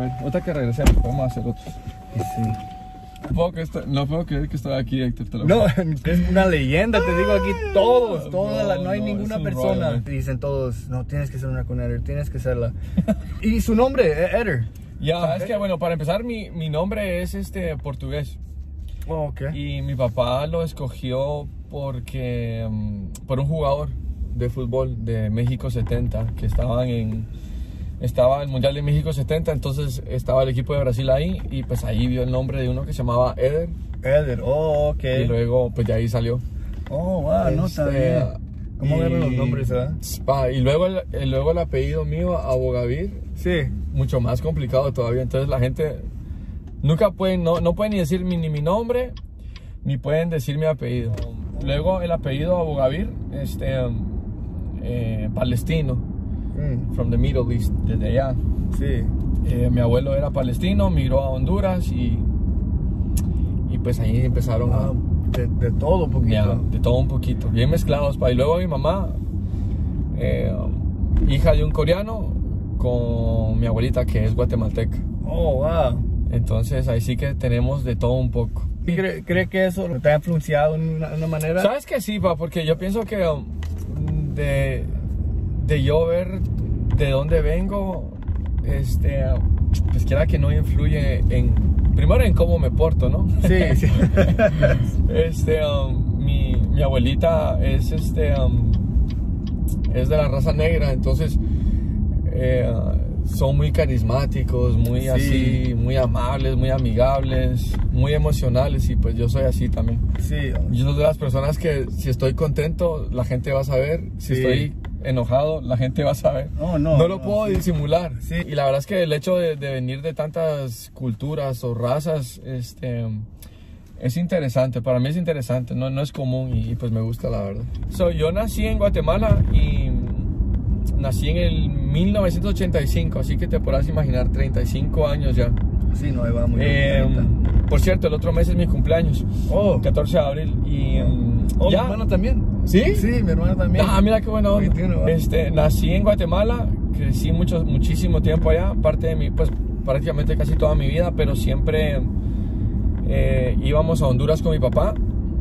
ver, otra que regresemos, podemos hacer otros. Sí. No puedo, creer, esto- no puedo creer que estoy aquí, Héctor. te lo No, es una leyenda, te digo aquí todos, No, toda la- no hay no, ninguna es un persona. rollo, Te dicen todos, no, tienes que ser una con Eder, tienes que serla. y su nombre, Eder. Ya, sabes que bueno, para empezar, mi, mi nombre es este portugués. Oh, ok. Y mi papá lo escogió porque mm, por un jugador de fútbol de México 70 que estaban en estaba el Mundial de México 70, entonces estaba el equipo de Brasil ahí y pues ahí vio el nombre de uno que se llamaba Eder Eder, oh, ok. y luego pues de ahí salió. Oh, wow, no Este, bien. ¿Cómo y- los nombres, eh? pa, y luego el, el- luego el apellido mío, Abogavir, Sí. mucho más complicado todavía. Entonces la gente nunca pueden, no, no pueden ni decir mi- ni mi nombre, ni pueden decir mi apellido. Luego el apellido Abogavir, este, eh, palestino, Mm, from the Middle East, desde allá. sí. Eh, mi abuelo era palestino, migró a Honduras y, y pues ahí empezaron Ah, a... de, de todo un poquito. Ya, de todo un poquito, bien mezclados. pa. Y luego mi mamá, eh, hija de un coreano, con mi abuelita que es guatemalteca. Oh, wow. Entonces ahí sí que tenemos de todo un poco. ¿Y cree, que eso te ha influenciado en una, una manera? ¿Sabes que sí, pa? Porque yo pienso que um, de, de yo ver de dónde vengo, este, pues quiera que no influye en, primero en cómo me porto, ¿no? Sí, sí. Este, um, mi, mi abuelita es este, um, es de la raza negra, entonces eh, son muy carismáticos, muy Sí. así, muy amables, muy amigables, muy emocionales y pues yo soy así también. sí. Yo soy de las personas que si estoy contento, la gente va a saber. Si Sí. estoy enojado, la gente va a saber. No, no, No lo no, puedo sí. disimular. Sí. Y la verdad es que el hecho de, de venir de tantas culturas o razas, este, es interesante. Para mí es interesante. No, no es común y, pues me gusta la verdad. So, yo nací en Guatemala y nací en el 1985, así que te podrás imaginar 35 años ya. Sí, no, ahí va muy Eh, bien. por cierto, el otro mes es mi cumpleaños. Oh, 14 de abril y mm, oh mi ya. hermano también. ¿Sí? Sí, mi hermano también. Ah, mira qué bueno. 21, ¿va? Este, nací en Guatemala, crecí mucho, muchísimo tiempo allá, parte de mi, pues prácticamente casi toda mi vida, pero siempre eh, íbamos a Honduras con mi papá.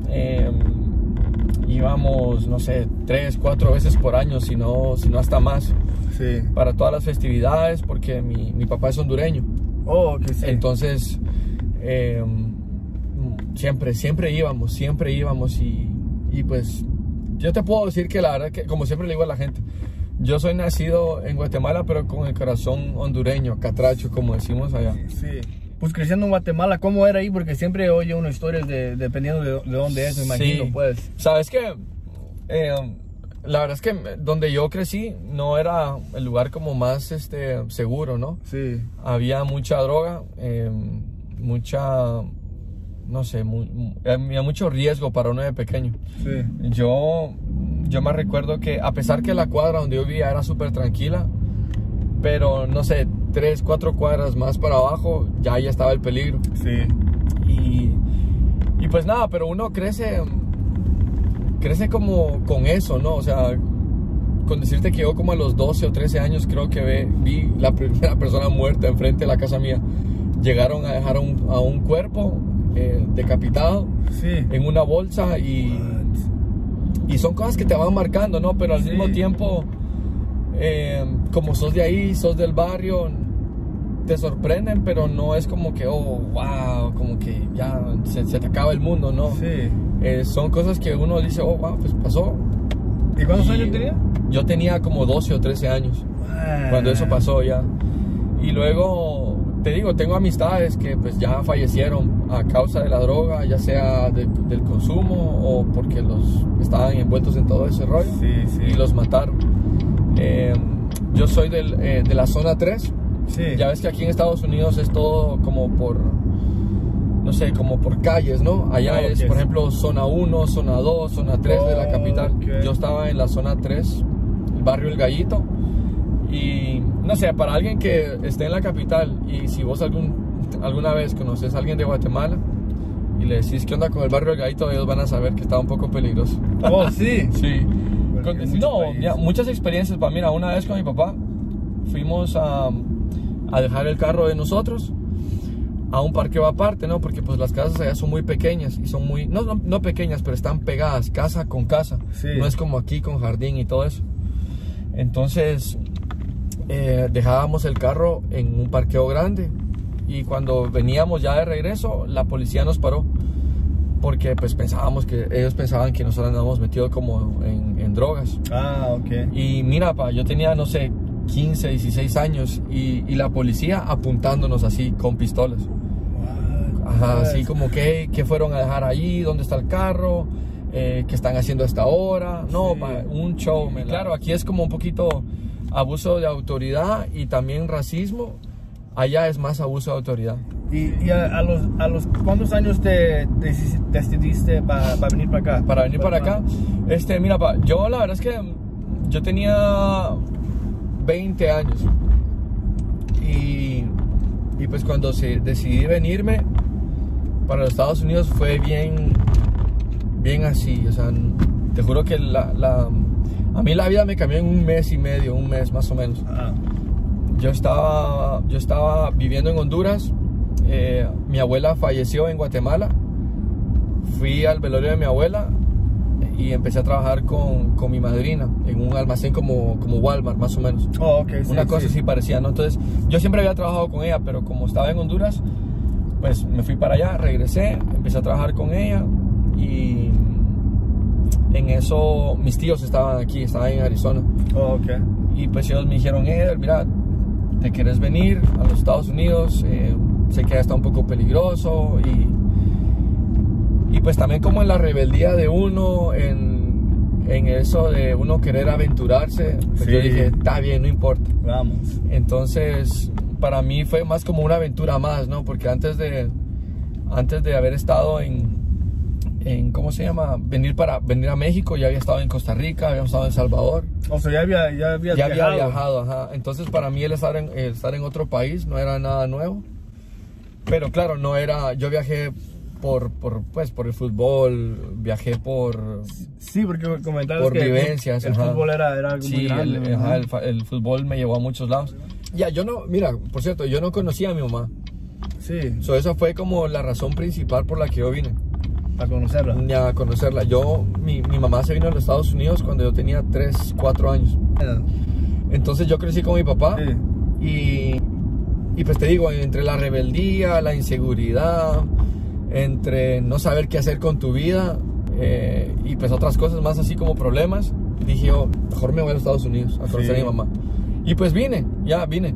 Eh, íbamos, no sé, tres, cuatro veces por año, si no, si no hasta más, Sí. para todas las festividades, porque mi, mi papá es hondureño. Oh, que sí. Entonces, eh, siempre, siempre íbamos, siempre íbamos y, y pues yo te puedo decir que la verdad que, como siempre le digo a la gente, yo soy nacido en Guatemala, pero con el corazón hondureño, catracho, como decimos allá. Sí. Pues creciendo en Guatemala, ¿cómo era ahí? Porque siempre oye uno historias de, dependiendo de, de dónde es, me imagino, Sí. pues. Sabes que eh, la verdad es que donde yo crecí no era el lugar como más este, seguro, ¿no? Sí. había mucha droga, eh, mucha, no sé, mu- había mucho riesgo para uno de pequeño. Sí. Yo, yo me recuerdo que a pesar que la cuadra donde yo vivía era súper tranquila, pero no sé, tres, cuatro cuadras más para abajo ya ahí estaba el peligro. Sí. Y, y pues nada, pero uno crece, crece como con eso, ¿no? O sea, con decirte que yo como a los 12 o 13 años creo que ve- vi la primera persona muerta enfrente de la casa mía. Llegaron a dejar a un, a un cuerpo eh, decapitado Sí. en una bolsa y, y son cosas que te van marcando, ¿no? Pero al Sí. mismo tiempo, eh, como sos de ahí, sos del barrio, te sorprenden, pero no es como que, oh, wow, como que ya se, se te acaba el mundo, ¿no? Sí. Eh, son cosas que uno dice, oh, wow, pues pasó. ¿Y cuántos Y años tenía? Yo tenía como 12 o 13 años cuando eso pasó ya. Y luego, te digo, tengo amistades que pues ya fallecieron a causa de la droga, ya sea de- del consumo o porque los estaban envueltos en todo ese rollo Sí, sí. y los mataron. Eh, yo soy del, eh, de la zona 3. Sí. Ya ves que aquí en Estados Unidos es todo como por, no sé, como por calles, ¿no? Allá Oh, es, ok. por ejemplo, zona 1, zona 2, zona 3 de la Oh, capital. ok. Yo estaba en la zona 3, el barrio El Gallito. Y no sé, para alguien que esté en la capital y si vos algún, alguna vez conoces a alguien de Guatemala y le decís qué onda con el barrio El Gallito, ellos van a saber que está un poco peligroso. Oh, sí. Sí. Con- no, ya, muchas experiencias. Mira, una vez con mi papá fuimos a, a dejar el carro de nosotros a un parqueo aparte, ¿no? Porque pues las casas allá son muy pequeñas y son muy, no, no, no pequeñas, pero están pegadas, casa con casa. Sí. No es como aquí con jardín y todo eso. Entonces, eh, dejábamos el carro en un parqueo grande y cuando veníamos ya de regreso, la policía nos paró porque pues pensábamos que ellos pensaban que nosotros andábamos metidos como en, en drogas. Ah, ok. Y mira, pa, yo tenía, no sé, 15, 16 años y, y la policía apuntándonos así con pistolas. Ajá, así como que, que fueron a dejar ahí, dónde está el carro, eh, qué están haciendo a esta hora. No, Sí. pa, un show. me- Claro, aquí es como un poquito abuso de autoridad y también racismo. Allá es más abuso de autoridad. ¿Y, y a, a los, a los cuántos años te deci- decidiste para venir para acá? Para venir para acá, este, mira, pa, yo la verdad es que yo tenía 20 años. Y, y pues cuando se, decidí venirme para los Estados Unidos fue bien, bien así. O sea, te juro que la, la- a mí la vida me cambió en un mes y medio, un mes más o menos. Ah, Yo estaba, yo estaba viviendo en Honduras. eh, mi abuela falleció en Guatemala. Fui al velorio de mi abuela y empecé a trabajar con, con mi madrina en un almacén como, como Walmart, más o menos. oh, ok. sí, Una cosa sí. así parecía, ¿no? Entonces, yo siempre había trabajado con ella, pero como estaba en Honduras, pues me fui para allá, regresé, empecé a trabajar con ella y en eso mis tíos estaban aquí, estaban en Arizona. Oh. Y pues ellos me dijeron, Eder, mira, ¿te quieres venir a los Estados Unidos? Eh, sé que está un poco peligroso y, y pues también como en la rebeldía de uno, en, en eso de uno querer aventurarse, pues yo dije, está bien, no importa. Vamos. Entonces, para mí fue más como una aventura más, ¿no? Porque antes de, antes de haber estado en, en, ¿cómo se llama? Venir, para, venir a México, ya había estado en Costa Rica, habíamos estado en Salvador O sea, ya había, ya había ya había viajado, ajá. Entonces para mí el estar en, el estar en otro país no era nada nuevo. Pero claro, no era, yo viajé por, por, pues, por el fútbol, viajé por... Sí, porque comentabas Por que vivencias, el ajá. fútbol era, era algo muy Sí, grande. el, el el fútbol me llevó a muchos lados. Ya, yo no, mira, por cierto, yo no conocía a mi mamá. Sí, So, esa fue como la razón principal por la que yo vine, para conocerla. ya a conocerla. Yo, mi, mi mamá se vino a los Estados Unidos cuando yo tenía 3, 4 años. Entonces yo crecí con mi papá. Sí. Y, y pues te digo, entre la rebeldía, la inseguridad, entre no saber qué hacer con tu vida eh, y pues otras cosas más así como problemas, dije yo, mejor me voy a los Estados Unidos a conocer Sí. a mi mamá. Y pues vine, ya vine.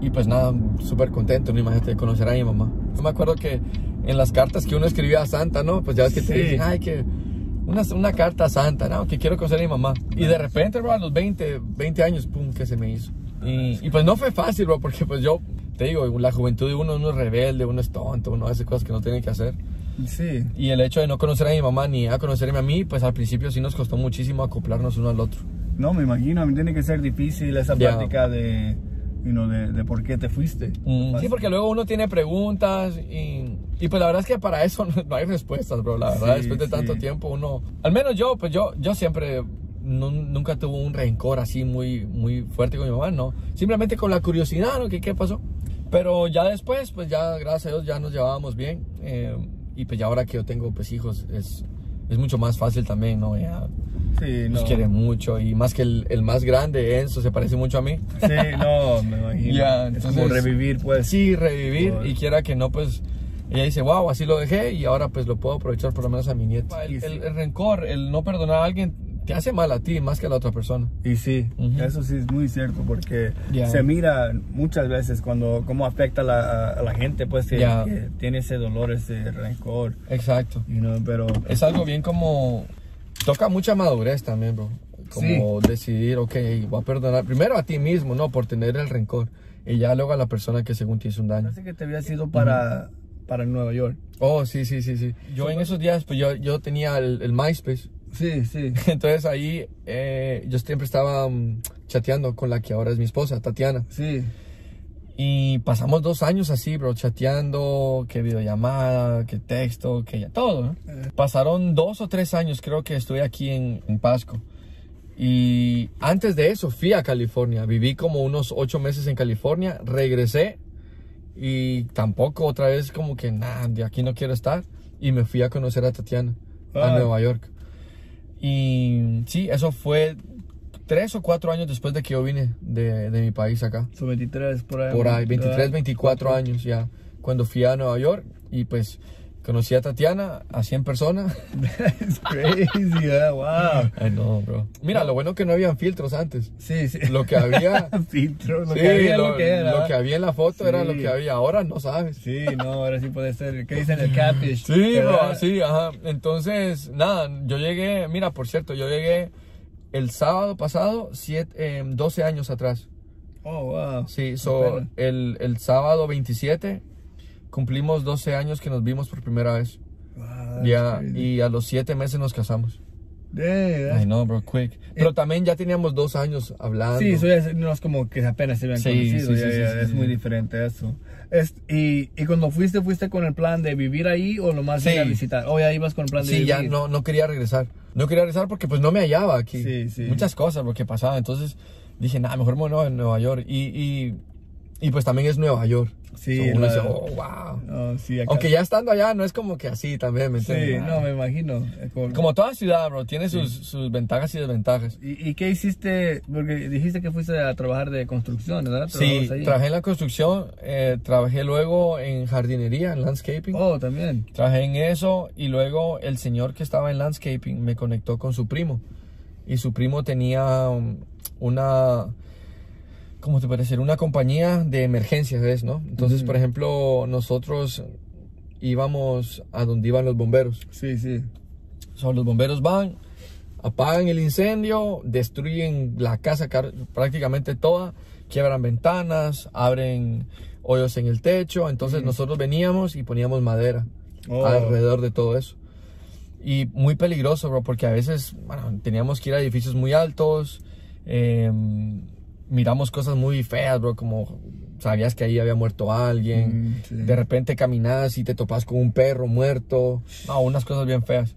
Y pues nada, súper contento, no imagínate, de conocer a mi mamá. Yo me acuerdo que en las cartas que uno escribía a Santa, ¿no? Pues ya ves que te Sí. dicen, ay, que una, una carta a Santa, ¿no? Que quiero conocer a mi mamá. Y de repente, bro, a los 20, 20 años, pum, que se me hizo. Y, y pues no fue fácil, bro, porque pues yo, te digo, la juventud de uno, uno es rebelde, uno es tonto, uno hace cosas que no tiene que hacer. Sí. Y el hecho de no conocer a mi mamá ni a conocerme a mí, pues al principio sí nos costó muchísimo acoplarnos uno al otro. No, me imagino, me tiene que ser difícil esa Ya. plática de, you know, de, de por qué te fuiste. Mm, Sí, porque luego uno tiene preguntas y, y pues la verdad es que para eso no, no hay respuestas, bro. La verdad, Sí, después de tanto sí. tiempo uno, al menos yo, pues yo, yo siempre nu- nunca tuve un rencor así muy, muy fuerte con mi mamá, no. Simplemente con la curiosidad, ¿no? ¿Qué, qué pasó? Pero ya después, pues ya, gracias a Dios, ya nos llevábamos bien. eh, y pues ya ahora que yo tengo pues hijos, es, es mucho más fácil también, ¿no? Ya Sí, nos no. quiere mucho y más que el, el más grande, Enzo, se parece mucho a mí. Sí, no, me imagino. Ya, es entonces- como revivir, pues. Sí, revivir Joder. y quiera que no, pues ella dice, wow, así lo dejé y ahora pues lo puedo aprovechar por lo menos a mi nieta. El, el- el rencor, el no perdonar a alguien te hace mal a ti más que a la otra persona. Y sí, Ujú. eso sí es muy cierto porque Ya. se mira muchas veces cuando cómo afecta a la, a la gente pues que, Ya. que tiene ese dolor, ese rencor, Exacto. you know, pero Es algo bien como... Toca mucha madurez también, bro. Como decidir, ok, voy a perdonar primero a ti mismo, ¿no? Por tener el rencor. Y ya luego a la persona que según te hizo un daño. parece que te había sido para, para Nueva York. Oh, sí, sí, sí, sí. Yo en esos días, pues yo, yo tenía el, el MySpace. Sí, sí. Entonces ahí eh, yo siempre estaba mm, chateando con la que ahora es mi esposa, Tatiana. Sí. Y pasamos dos años así, bro, chateando, que videollamada, que texto, que ya todo. ¿no? Eh. Pasaron dos o tres años, creo que estuve aquí en, en Pasco. Y antes de eso fui a California. Viví como unos ocho meses en California. Regresé y tampoco otra vez como que, nada, de aquí no quiero estar. Y me fui a conocer a Tatiana, a Ah. Nueva York. Y sí, eso fue tres o cuatro años después de que yo vine de, de mi país acá. Son 23 por ahí. Por ahí, 23, ¿verdad? 24 años ya. Cuando fui a Nueva York y pues conocí a Tatiana, a 100 personas. It's crazy, wow. Ay, no, bro. Mira, lo bueno que no habían filtros antes. Sí, sí. Lo que había... Filtro, lo sí, que había, lo, lo que era. lo que había en la foto era lo que había. Ahora no sabes. Sí, no, ahora sí puede ser. ¿Qué dicen el catfish? Sí, bro, sí, ajá. Entonces, nada, yo llegué, mira, por cierto, yo llegué el sábado pasado, siete, eh, 12 años atrás. Oh, wow. Sí, so, el sábado 27 cumplimos 12 años que nos vimos por primera vez. Wow, Ya, crazy. y a los 7 meses nos casamos. Ay, no, bro, quick. Pero también ya teníamos dos años hablando. Sí, eso ya no es como que apenas se habían Sí, conocido, sí, ya- sí, ya sí, es sí, muy sí. diferente eso. Es, y, y cuando fuiste, fuiste con el plan de vivir ahí o nomás Sí. ir a visitar. O ya ibas con el plan de Sí, vivir. ya no, no quería regresar. No quería regresar porque pues no me hallaba aquí. Sí, sí. Muchas cosas lo que pasaba. Entonces dije, nada, mejor me voy a Nueva York. Y, y, y pues también es Nueva York. Sí, So, uno la- dice, oh, wow. No, sí, acá- Aunque ya estando allá no es como que así también, ¿me Sí, entiendes? no, me imagino. Eh, Como, Como toda ciudad, bro, tiene sus, sus ventajas y desventajas. ¿Y, y qué hiciste? Porque dijiste que fuiste a trabajar de construcción, ¿verdad? Sí, ¿Trabajabas ahí? trabajé en la construcción, eh, trabajé luego en jardinería, en landscaping. Oh, también. Trabajé en eso y luego el señor que estaba en landscaping me conectó con su primo. Y su primo tenía una, ¿cómo te decir? Una compañía de emergencias, ¿ves? ¿no? Entonces, por ejemplo, nosotros íbamos a donde iban los bomberos. Sí, sí. So, los bomberos van, apagan el incendio, destruyen la casa prácticamente toda, quiebran ventanas, abren hoyos en el techo. Entonces nosotros veníamos y poníamos madera Oh. alrededor de todo eso. Y muy peligroso, bro, porque a veces bueno, teníamos que ir a edificios muy altos, eh, miramos cosas muy feas, bro, como sabías que ahí había muerto alguien, Mm, sí. de repente caminas y te topas con un perro muerto, no, unas cosas bien feas.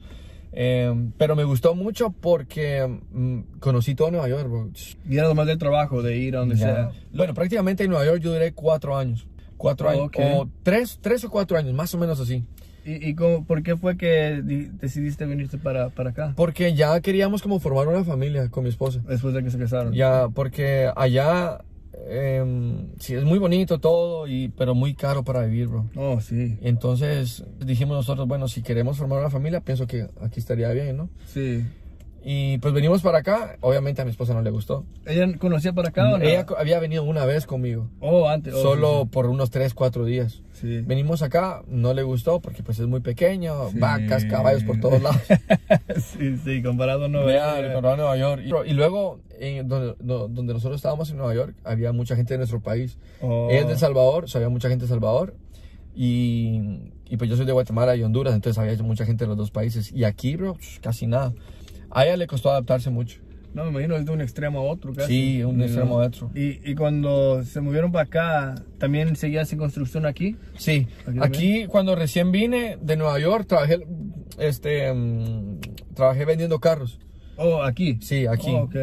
Eh, pero me gustó mucho porque mm, conocí todo Nueva York, bro. Y era nomás del trabajo, de ir a donde Ya. sea. Bueno, prácticamente en Nueva York yo duré cuatro años. Cuatro Oh, años. ok. O tres, tres o cuatro años, más o menos así. ¿Y, y cómo- por qué fue que di- decidiste venirte para, para acá? Porque ya queríamos como formar una familia con mi esposa. Después de que se casaron. Ya, porque allá em, sí es muy bonito todo, y, pero muy caro para vivir, bro. Oh, sí. Entonces dijimos nosotros, bueno, si queremos formar una familia, pienso que aquí estaría bien, ¿no? Sí. Y pues venimos para acá, obviamente a mi esposa no le gustó. ¿Ella conocía para acá o no? Ella había venido una vez conmigo, Oh, antes. oh, solo por unos 3, 4 días. Sí. sí. Venimos acá, no le gustó porque pues es muy pequeño, Sí. vacas, caballos por todos lados. sí, sí, comparado no. Vea, el condado de Nueva York. Y, y luego, en donde, donde nosotros estábamos en Nueva York, había mucha gente de nuestro país. Oh. Ella es de El Salvador, o sea, había mucha gente de El Salvador. Y, y pues yo soy de Guatemala y Honduras, entonces había mucha gente de los dos países. Y aquí, bro, casi nada. A ella le costó adaptarse mucho. No, me imagino es de un extremo a otro casi. Sí, un ¿no? extremo a otro. Y, y cuando se movieron para acá, ¿también seguías sin construcción aquí? Sí, Aquí aquí cuando recién vine de Nueva York, trabajé, este, mm, trabajé vendiendo carros. Oh, aquí. Sí, aquí, Oh, ok.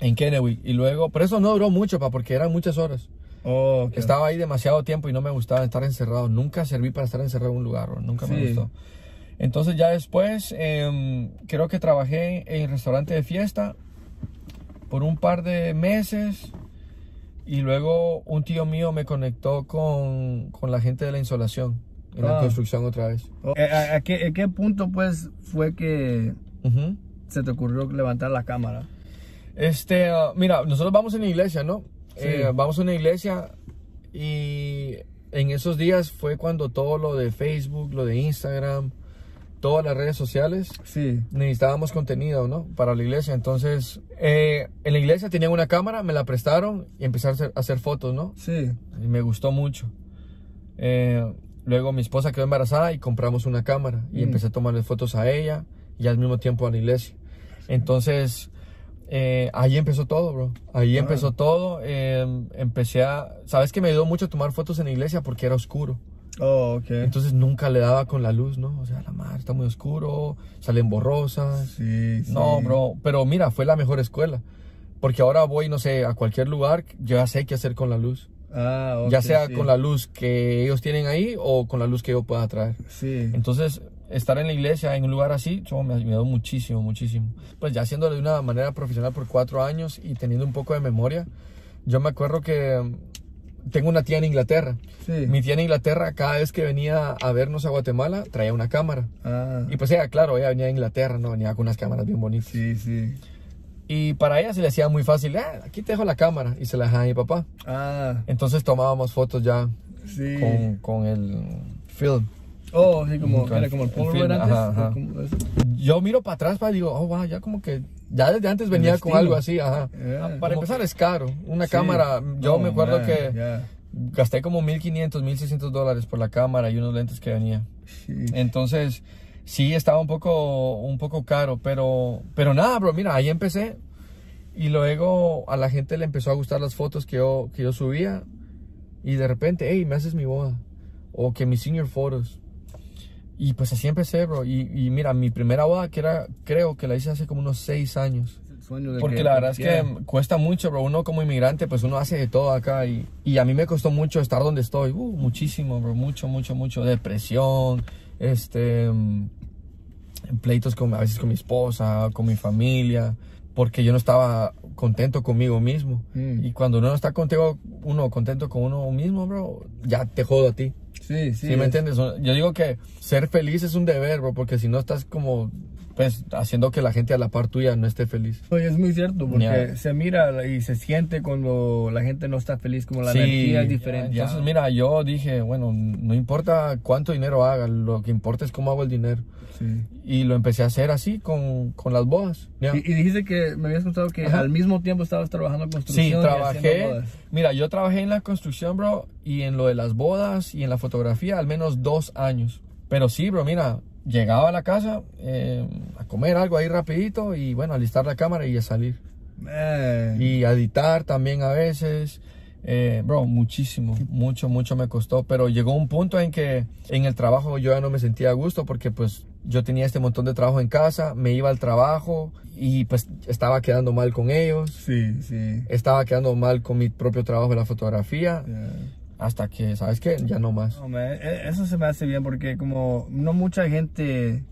en Kennewick. Y luego, pero eso no duró mucho, pa, porque eran muchas horas. Oh, ok. Estaba ahí demasiado tiempo y no me gustaba estar encerrado. Nunca serví para estar encerrado en un lugar, bro. nunca me Sí. gustó. Entonces ya después em, creo que trabajé en restaurante de fiesta por un par de meses y luego un tío mío me conectó con, con la gente de la insolación en la Ah. construcción otra vez. Oh, eh, ¿A, a qué, a qué punto pues fue que Ujú. se te ocurrió levantar la cámara? Este, ah, mira, nosotros vamos en la iglesia, ¿no? Sí. Eh, vamos a una iglesia y en esos días fue cuando todo lo de Facebook, lo de Instagram, todas las redes sociales, Sí. necesitábamos contenido, ¿no? Para la iglesia. Entonces, eh, en la iglesia tenían una cámara, me la prestaron y empecé a hacer, a hacer fotos, ¿no? Sí. Y me gustó mucho. Eh, luego mi esposa quedó embarazada y compramos una cámara y Mm. empecé a tomarle fotos a ella y al mismo tiempo a la iglesia. Entonces, eh, ahí empezó todo, bro. Ahí Ah. empezó todo. Eh, empecé a... ¿Sabes que me ayudó mucho tomar fotos en la iglesia porque era oscuro? Oh, ok. Entonces nunca le daba con la luz, ¿no? O sea, la madre está muy oscuro, salen borrosas. sí, sí. No, bro, pero mira, fue la mejor escuela. Porque ahora voy, no sé, a cualquier lugar, yo ya sé qué hacer con la luz. Ah, ok, ya sea sí. con la luz que ellos tienen ahí o con la luz que yo pueda traer. Sí. Entonces, estar en la iglesia, en un lugar así, yo, me ha ayudado muchísimo, muchísimo. Pues ya haciéndolo de una manera profesional por cuatro años y teniendo un poco de memoria, yo me acuerdo que tengo una tía en Inglaterra. Sí. Mi tía en Inglaterra, cada vez que venía a vernos a Guatemala, traía una cámara. Ah, Y pues ella, claro, ella venía de Inglaterra, ¿no? Venía con unas cámaras bien bonitas. sí, sí. Y para ella se le hacía muy fácil, ah, aquí te dejo la cámara. Y se la dejaba a mi papá. Ah, Entonces tomábamos fotos ya sí. con, con el film. Oh, sí, como, era como el Polaroid antes. ajá. Yo miro para atrás y digo, oh, wow, ya como que, ya desde antes venía con algo así, ajá. Yeah. Para empezar es caro. Una Sí. cámara, yo me acuerdo man, que yeah. gasté como 1500, 1600 dólares por la cámara y unos lentes que venía. Sí. Entonces, sí estaba un poco, un poco caro, pero, pero nada, bro, mira, ahí empecé. Y luego a la gente le empezó a gustar las fotos que yo, que yo subía. Y de repente, hey, me haces mi boda. O que mis senior photos. Y pues así empecé, bro. Y, y mira, mi primera boda, que era, creo que la hice hace como unos seis años. El sueño de Porque que- la verdad es que cuesta mucho, bro. Uno como inmigrante, pues uno hace de todo acá. Y, y a mí me costó mucho estar donde estoy. Uh, muchísimo, bro. Mucho, mucho, mucho. Depresión, este... mm, Pleitos con, a veces con mi esposa, con mi familia. Porque yo no estaba contento conmigo mismo. Mm. Y cuando uno no está contigo, uno contento con uno mismo, bro, ya te jodo a ti. Sí, sí. ¿Sí, me es- entiendes? Yo digo que ser feliz es un deber, bro, porque si no estás como, pues, haciendo que la gente a la par tuya no esté feliz. Oye, es muy cierto, porque Ya. se mira y se siente cuando la gente no está feliz, como la Sí, energía es diferente. Entonces, mira, yo dije, bueno, no importa cuánto dinero haga, lo que importa es cómo hago el dinero. Sí. Y lo empecé a hacer así con, con las bodas. Ya. Y, y dijiste que me habías contado que Ajá. al mismo tiempo estabas trabajando en construcción. Sí, trabajé. bodas. Mira, yo trabajé en la construcción, bro, y en lo de las bodas y en la fotografía al menos dos años. Pero sí, bro, mira, llegaba a la casa eh, a comer algo ahí rapidito y bueno, alistar la cámara y a salir. Man. Y a editar también a veces. Eh, bro, muchísimo, mucho, mucho me costó. Pero llegó un punto en que en el trabajo yo ya no me sentía a gusto porque pues yo tenía este montón de trabajo en casa, me iba al trabajo y pues estaba quedando mal con ellos. Sí, sí. Estaba quedando mal con mi propio trabajo de la fotografía. Yeah. Hasta que, ¿sabes qué? Ya no más. No, man, e- eso se me hace bien porque como no mucha gente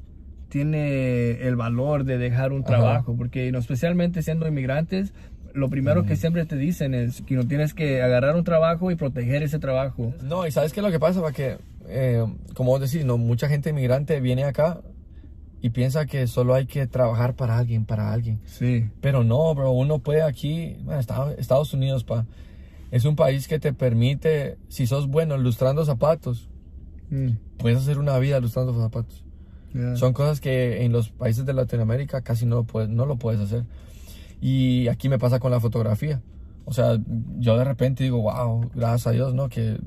tiene el valor de dejar un Ajá. trabajo, porque no, especialmente siendo inmigrantes, lo primero que siempre te dicen es que no tienes que agarrar un trabajo y proteger ese trabajo. No, y ¿sabes qué es lo que pasa? Porque, eh, como decís, no, mucha gente inmigrante viene acá y piensa que solo hay que trabajar para alguien, para alguien. Sí. Pero no, bro, uno puede aquí, bueno, Estados Unidos, pa, es un país que te permite, si sos bueno lustrando zapatos, Mm, puedes hacer una vida lustrando zapatos. yeah. Son cosas que en los países de Latinoamérica casi no, lo puedes, no lo puedes hacer. Y aquí me pasa con la fotografía. O sea, yo de repente digo, wow, gracias a Dios, ¿no? Que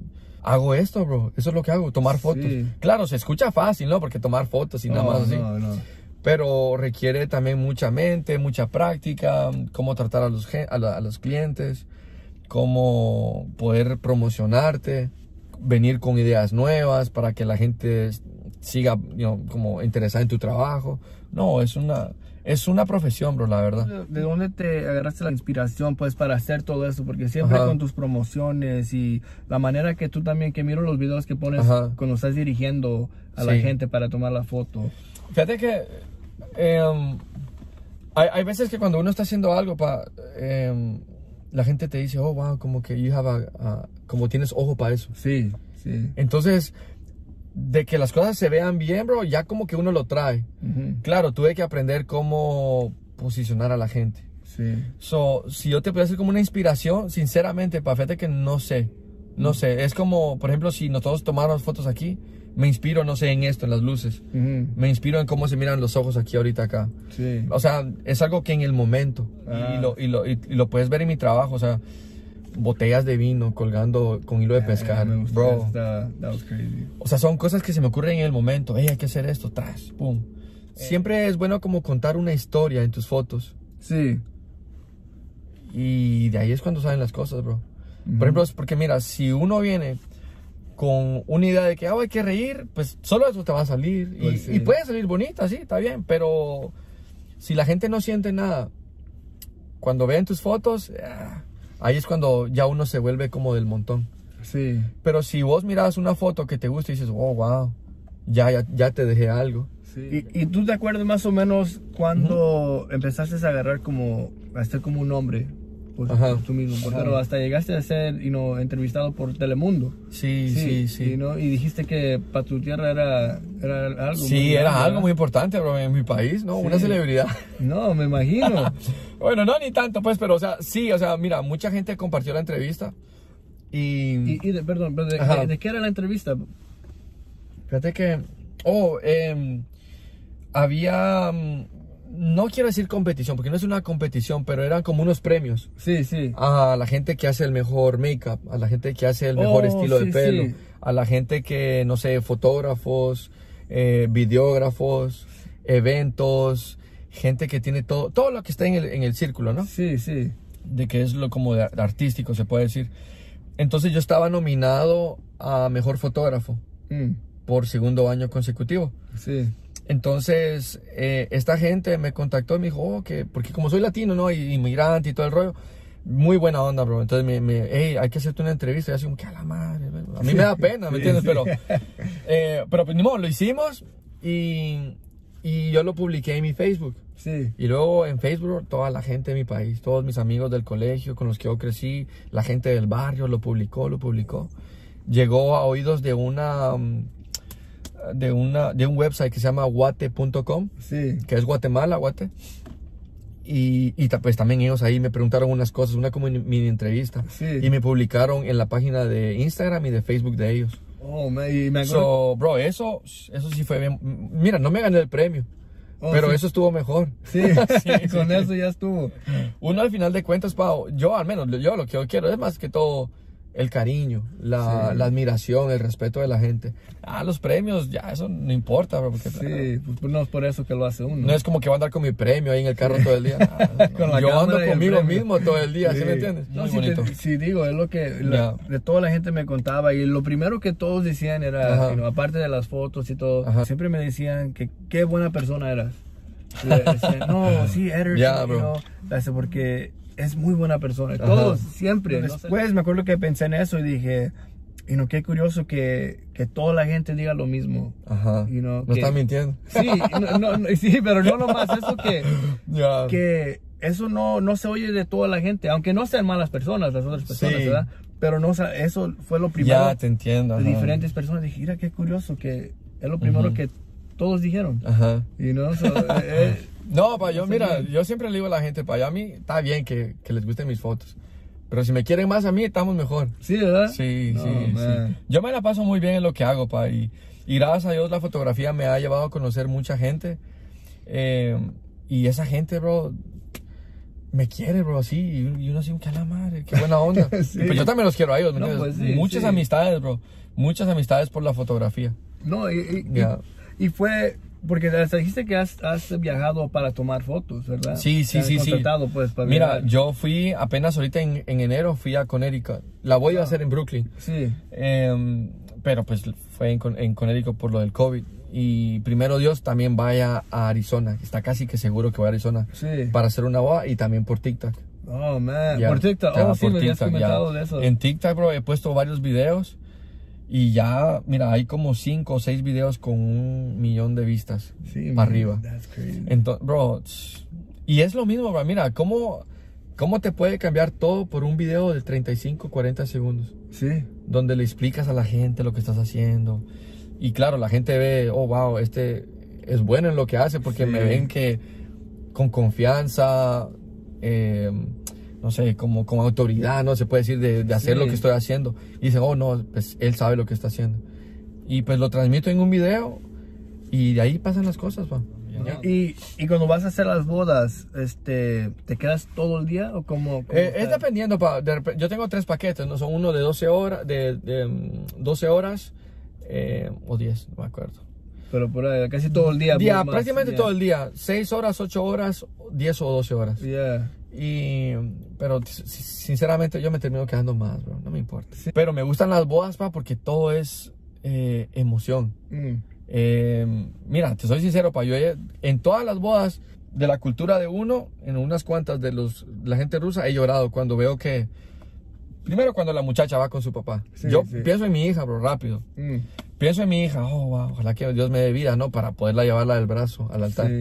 hago esto, bro. Eso es lo que hago, tomar fotos. Sí. Claro, se escucha fácil, ¿no? Porque tomar fotos y nada No, más así. no, no. Pero requiere también mucha mente, mucha práctica, cómo tratar a los, a la- a los clientes, cómo poder promocionarte, venir con ideas nuevas para que la gente siga you know, como interesada en tu trabajo. No, es una, es una profesión, bro, la verdad. ¿De- ¿De dónde te agarraste la inspiración pues para hacer todo eso? Porque siempre Ajá. con tus promociones y la manera que tú también, que miro los videos que pones Ajá. cuando estás dirigiendo a la gente para tomar la foto. Fíjate que em, hay, hay veces que cuando uno está haciendo algo, pa, em, la gente te dice, oh, wow, como que you have a- a- como tienes ojo para eso. Sí, sí. Entonces, de que las cosas se vean bien, bro, ya como que uno lo trae. Ujú. Claro, tuve que aprender cómo posicionar a la gente. Sí. So, si yo te puedo hacer como una inspiración, sinceramente, pa, fíjate que no sé. No sé, es como, por ejemplo, si nosotros tomáramos fotos aquí, me inspiro, no sé, en esto, en las luces. Me inspiro en cómo se miran los ojos aquí ahorita acá. Sí. O sea, es algo que en el momento. Y- Ah. Y, lo, y, lo, y- y lo puedes ver en mi trabajo. O sea, botellas de vino colgando con hilo de pescar. Ah, me gustó. Bro. That, that was crazy. O sea, son cosas que se me ocurren en el momento. Hey, hay que hacer esto. Tras, pum. Siempre es bueno como contar una historia en tus fotos. Sí. Y de ahí es cuando salen las cosas, bro. Ujú. Por ejemplo, es porque mira, si uno viene con una idea de que ah, hay que reír, pues solo eso te va a salir. Y, Pues sí. y puede salir bonita, sí, está bien, pero si la gente no siente nada, cuando ven tus fotos, ah, ahí es cuando ya uno se vuelve como del montón. Sí. Pero si vos miras una foto que te gusta y dices, oh, wow, ya, ya, ya te dejé algo. ¿Y, y tú te acuerdas más o menos cuando empezaste a agarrar como, a ser como un hombre? Pues, Ajá. tú mismo, porque hasta llegaste a ser you know, entrevistado por Telemundo. Sí, sí, sí. y, ¿no? y dijiste que para tu tierra era, era algo. muy Sí, era grande, algo ¿verdad? muy importante, bro, en mi país, ¿no? Una Sí. celebridad. No, me imagino. bueno, no ni tanto, pues, pero, o sea, sí, o sea, mira, mucha gente compartió la entrevista y, y, y de, perdón, pero de, Ajá. de- de qué era la entrevista? fíjate que, oh, em, había, mm, no quiero decir competición, porque no es una competición, pero eran como unos premios Sí, sí. a la gente que hace el mejor make-up, a la gente que hace el mejor Oh, estilo sí, de pelo, sí. a la gente que, no sé, fotógrafos, eh, videógrafos, eventos, gente que tiene todo, todo lo que está en el, en el círculo, ¿no? Sí, sí. de que es lo como de artístico, se puede decir. Entonces yo estaba nominado a mejor fotógrafo Mm, por segundo año consecutivo. sí. Entonces eh, esta gente me contactó y me dijo, oh, que, porque como soy latino, ¿no? Y inmigrante y todo el rollo, muy buena onda, bro. Entonces me, me hey, hay que hacerte una entrevista. Y así que a la madre, bro. a mí me da pena, ¿me Sí, entiendes? sí. Pero, eh, pero pues ni modo, lo hicimos y, y yo lo publiqué en mi Facebook. Sí. Y luego en Facebook, toda la gente de mi país, todos mis amigos del colegio con los que yo crecí, la gente del barrio lo publicó, lo publicó. Llegó a oídos de una mm, de una de un website que se llama guate.com, Sí. que es Guatemala, Guate. Y, y pues también ellos ahí me preguntaron unas cosas, una como mini entrevista. Sí. Y me publicaron en la página de Instagram y de Facebook de ellos. Oh, me, y me. So, bro, eso, eso sí fue bien. Mira, no me gané el premio, Oh, pero sí. eso estuvo mejor. Sí, con eso ya estuvo. Uno al final de cuentas, Pau, yo al menos, yo lo que yo quiero es más que todo el cariño, la, Sí. la admiración, el respeto de la gente. Ah, los premios, ya, eso no importa, bro, porque Sí, pues, pues no es por eso que lo hace uno. no es como que voy a andar con mi premio ahí en el carro todo el día. Ah, Con la yo ando conmigo mismo todo el día, ¿sí, me entiendes? No, Muy sí, bonito. te- sí, digo, es lo que la- Ya. de toda la gente me contaba y lo primero que todos decían era, Ajá. you know, aparte de las fotos y todo, Ajá. siempre me decían que qué buena persona eras. Le decían, no, sí, eres, Ya, you know, porque es muy buena persona. Ajá. Todos, siempre. Después me acuerdo que pensé en eso y dije, y no, qué curioso que, que toda la gente diga lo mismo. Ajá. You know, no que- estás mintiendo. Sí, no, no, sí, pero no nomás eso que Ya. que eso no, no se oye de toda la gente, aunque no sean malas personas las otras personas, Sí. ¿verdad? Pero no, sa- eso fue lo primero Ya te entiendo. de ajá. diferentes personas. Dije, mira qué curioso que es lo primero Ujú. que todos dijeron. Ajá. Y no, So, eh, No, pa, yo, mira, yo siempre le digo a la gente, pa, yo a mí está bien que, que les gusten mis fotos. Pero si me quieren más a mí, estamos mejor. sí, ¿verdad? Sí, No, sí. Yo me la paso muy bien en lo que hago, pa. Y, y gracias a Dios la fotografía me ha llevado a conocer mucha gente. Eh, y esa gente, bro, me quiere, bro, así. Y, uno así, que a la madre, qué buena onda. Sí. Pues yo también los quiero a ellos, ¿me No, entiendes? pues sí, Muchas sí. amistades, bro. Muchas amistades por la fotografía. No, y, y- y fue, porque hasta dijiste que has, has viajado para tomar fotos, ¿verdad? Sí, sí, sí, sí. pues, para Mira, viajar. yo fui apenas ahorita en, en enero, fui a Connecticut. La voy a hacer en Brooklyn. Sí, Em, pero pues fue en, en Connecticut por lo del COVID. Y primero Dios también vaya a Arizona. Está casi que seguro que voy a Arizona sí. para hacer una boda y también por TikTok. Oh, man. Ya, por TikTok. ya, Oh, sí, me habías TikTok, ya. comentado de eso. En TikTok, bro, he puesto varios videos. Y ya, mira, hay como 5 o 6 videos con un millón de vistas Sí, para man, arriba. That's crazy. Entonces, bro, y es lo mismo, bro. Mira, ¿cómo, ¿cómo te puede cambiar todo por un video de 35, 40 segundos? Sí. donde le explicas a la gente lo que estás haciendo. Y claro, la gente ve, oh, wow, este es bueno en lo que hace porque Sí. me ven que con confianza, eh, no sé, como con autoridad, ¿no? Se puede decir de, de hacer Sí. lo que estoy haciendo. Y dicen, oh, no, pues él sabe lo que está haciendo. Y pues lo transmito en un video y de ahí pasan las cosas, pa. Y, y cuando vas a hacer las bodas, este, ¿te quedas todo el día o como? Eh, es dependiendo, pa, de yo tengo tres paquetes, ¿no? Son uno de 12 horas, de, de, mm, 12 horas eh, o 10, no me acuerdo. Pero por ahí, casi todo el día. Día, pues, más, prácticamente ya. todo el día. 6 horas, 8 horas, 10 o 12 horas. Yeah. Y, pero sinceramente yo me termino quedando más, bro. No me importa. Pero me gustan las bodas, pa, porque todo es eh, emoción. Mm. Eh, mira, te soy sincero, pa, yo en todas las bodas de la cultura de uno, en unas cuantas de los, la gente rusa, he llorado cuando veo que, primero cuando la muchacha va con su papá. Sí, yo sí. pienso en mi hija, bro, rápido. Mm. Pienso en mi hija, oh, wow, ojalá que Dios me dé vida, ¿no? Para poderla llevarla del brazo al altar.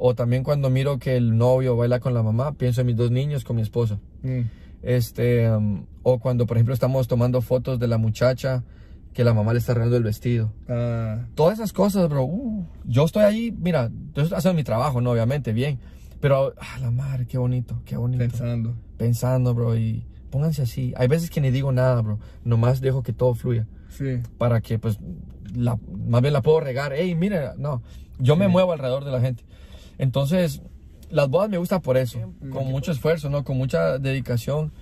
O también cuando miro que el novio baila con la mamá, pienso en mis dos niños con mi esposa. Mm. Este, um, o cuando, por ejemplo, estamos tomando fotos de la muchacha que la mamá le está arreglando el vestido. Ah, Todas esas cosas, bro. uh, yo estoy ahí, mira, yo estoy haciendo mi trabajo, ¿no? Obviamente, bien. Pero, ah, la madre, qué bonito, qué bonito. pensando. Pensando, bro, y pónganse así. Hay veces que ni digo nada, bro. Nomás dejo que todo fluya. Sí. Para que, pues, la, más bien la puedo regar. Ey, mira, no. Yo me muevo alrededor de la gente. Entonces, las bodas me gustan por eso. Con mucho esfuerzo, ¿no? Con mucha dedicación.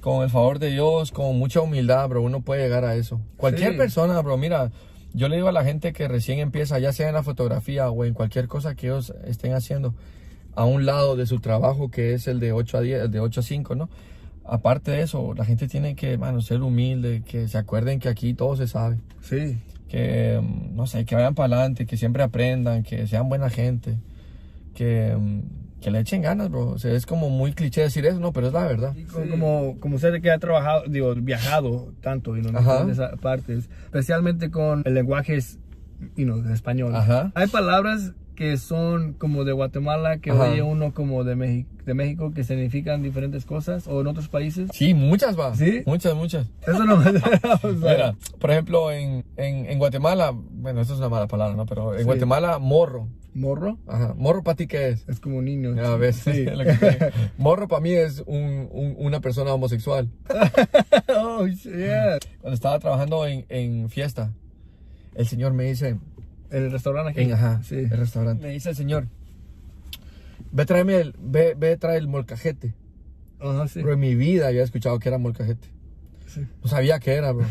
Con el favor de Dios, con mucha humildad, bro. Uno puede llegar a eso. Cualquier Sí. persona, bro. Mira, yo le digo a la gente que recién empieza, ya sea en la fotografía o en cualquier cosa que ellos estén haciendo, a un lado de su trabajo que es el de 8 a 10, de 8 a 5, ¿no? Aparte de eso, la gente tiene que, mano, ser humilde, que se acuerden que aquí todo se sabe Sí. que, mm, no sé, que vayan para adelante, que siempre aprendan, que sean buena gente, que, mm, que le echen ganas, bro. O sea, es como muy cliché decir eso, ¿no? Pero es la verdad. Y como, como, como usted que ha trabajado, digo, viajado tanto y en Ajá. diferentes partes, especialmente con el lenguaje you know, español. Ajá. Hay palabras que son como de Guatemala, que Ajá. oye uno como de, México, de México, que significan diferentes cosas, o en otros países. Sí, muchas va. ¿Sí? Muchas, muchas. Eso no Mira, por ejemplo, en, en, en Guatemala, bueno, eso es una mala palabra, ¿no? Pero en Sí. Guatemala, morro. Morro Ajá. Morro para ti, ¿qué es? es como niño. Ya ves, Sí. que morro para mí es un, un- una persona homosexual. oh, yeah. Cuando estaba trabajando en, en fiesta, el señor me dice, El restaurante aquí. En, ajá, Sí. el restaurante. Me dice el señor, ve tráeme el, ve, ve trae el molcajete. Ajá, sí. Bro, en mi vida había escuchado que era molcajete. Sí. No sabía qué era, bro.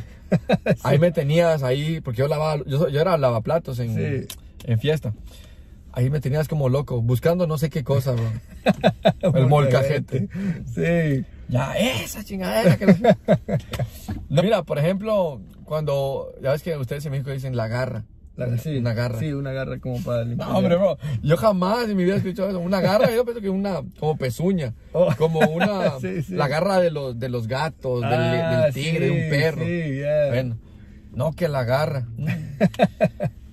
Ahí me tenías ahí, porque yo lavaba, yo, yo era lavaplatos en, Sí. en fiesta. Ahí me tenías como loco, buscando no sé qué cosa, bro. el molcajete. Sí. Ya, esa chingadera. que No, mira, por ejemplo, cuando, ya ves que ustedes en México dicen la garra. La- sí. Una garra. Sí, una garra como para limpiar. No, hombre, bro, yo jamás en mi vida he escuchado eso. Una garra, yo pienso que una, como pezuña. Oh. Como una, Sí, sí. la garra de los, de los gatos, del, Ah, del tigre, de un perro. Sí, yeah. Bueno, no que la garra.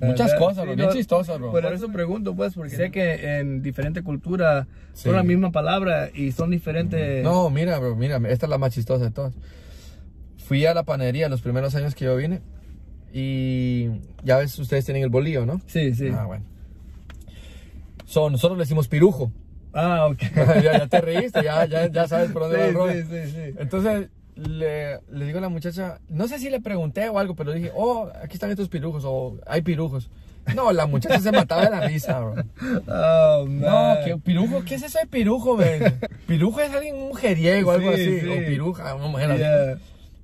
Muchas ¿Verdad? cosas, Sí, bro, bien no, chistosas, bro. Por eso pregunto, pues, porque sé que en diferentes culturas Sí. son la misma palabra y son diferentes. No, mira, bro, mira, esta es la más chistosa de todas. Fui a la panadería los primeros años que yo vine y ya ves, ustedes tienen el bolillo, ¿no? Sí, sí. Ah, bueno. So, nosotros le decimos pirujo. Ah, ok. ya, ya te reíste, ya, ya, ya sabes por dónde va el rollo. sí, sí, sí, sí. Entonces le, le digo a la muchacha, no sé si le pregunté o algo, pero dije, oh, aquí están estos pirujos o hay pirujos. No, la muchacha se mataba de la risa, bro. Oh, No, man. ¿qué, pirujo, ¿qué es eso de pirujo, man? Pirujo es alguien mujeriego o algo Sí, así, sí. o piruja, una mujer así.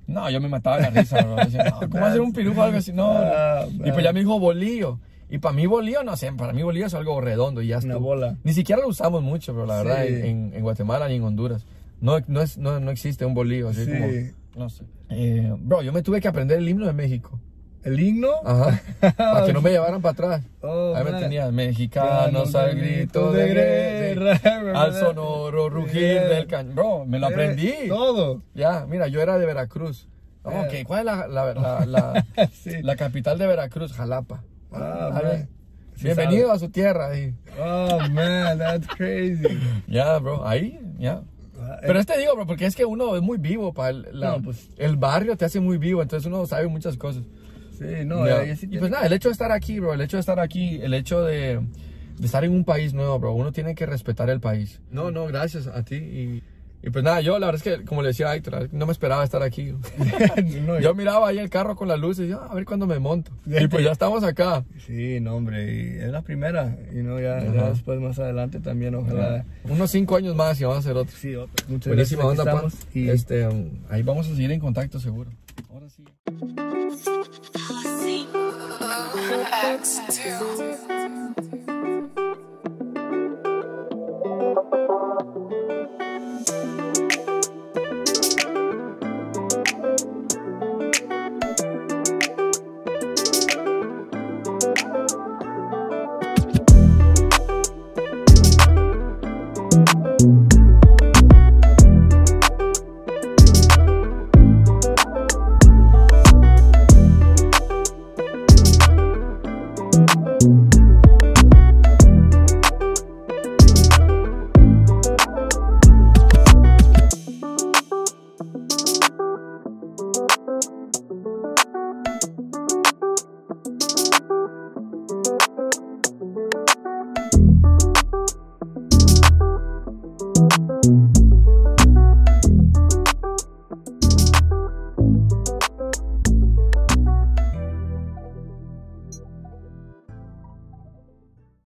No, yo me mataba de la risa, bro. Decía, no, ¿Cómo hacer un pirujo o algo así? No, no. Ah, Y pues ya me dijo bolillo. Y para mí bolillo, no sé, para mí bolillo es algo redondo y ya Una estuvo. bola. Ni siquiera lo usamos mucho, pero la Sí. verdad, en, en Guatemala ni en Honduras. No, no, es, no, no existe un bolillo, así Sí. como, no sé. Eh, bro, yo me tuve que aprender el himno de México. ¿El himno? Ajá. para que no me llevaran para atrás. Oh, Ahí me man. tenían, mexicanos al grito de guerra, al sonoro rugir Yeah. del cañón. Bro, me lo Eh, aprendí. Todo. Ya, mira, yo era de Veracruz. Yeah. ok, ¿cuál es la, la, la, la, Sí. la capital de Veracruz? Jalapa. Ah. Sí Bienvenido sabe. a su tierra. ahí. Oh, man, that's crazy. Ya, bro, ahí, ya. Pero este digo, bro, porque es que uno es muy vivo, pa, el, la- No, pues. el barrio te hace muy vivo, entonces uno sabe muchas cosas. Sí, no, Ya. ahí sí y pues nada, el hecho de estar aquí, bro, el hecho de estar aquí, el hecho de, de estar en un país nuevo, bro, uno tiene que respetar el país. No, no, gracias a ti. Y, y pues nada, yo la verdad es que, como le decía a Héctor, no me esperaba estar aquí. No, Yo miraba ahí el carro con las luces y yo, "Ah, a ver cuándo me monto. Y pues ya estamos acá. Sí, no, hombre, y es la primera. Y no, ya, después más adelante también, ojalá. Unos cinco años más y vamos a hacer otro. Sí, otra. Muchas Buenísima gracias, onda, estamos, Y Este, um, ahí vamos a seguir en contacto seguro. Ahora sí.